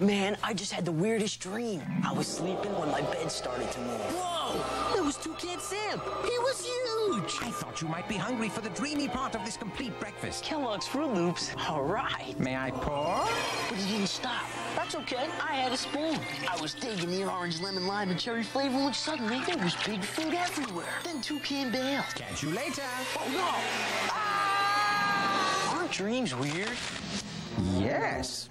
Man, I just had the weirdest dream. I was sleeping when my bed started to move. Whoa! It was two Toucan Sam. He was huge. I thought you might be hungry for the dreamy part of this complete breakfast. Kellogg's Froot Loops. All right. May I pour? But he didn't stop. That's okay. I had a spoon. I was digging the orange, lemon, lime, and cherry flavor when suddenly there was big food everywhere. Then Toucan bailed. Catch you later. Oh, no! Ah! Aren't dreams weird? Yes.